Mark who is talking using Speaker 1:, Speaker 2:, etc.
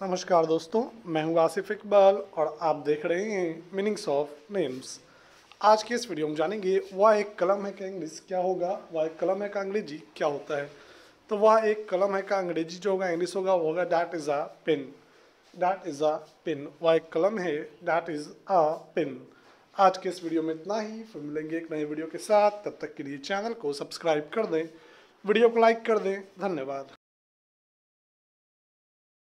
Speaker 1: नमस्कार दोस्तों, मैं हूँ आसिफ इकबाल और आप देख रहे हैं मीनिंग्स ऑफ़ नेम्स आज के इस वीडियो में जानेंगे, वह एक कलम है का इंग्लिश क्या होगा, वह एक कलम है का अंग्रेज़ी क्या होता है। तो वह एक कलम है का अंग्रेज़ी जो होगा इंग्लिश होगा, वो होगा that is a pin that is a pin वह एक कलम है डैट इज़ अ पिन आज के इस वीडियो में इतना ही। फिर मिलेंगे एक नए वीडियो के साथ। तब तक के लिए चैनल को सब्सक्राइब कर दें, वीडियो को लाइक कर दें। धन्यवाद।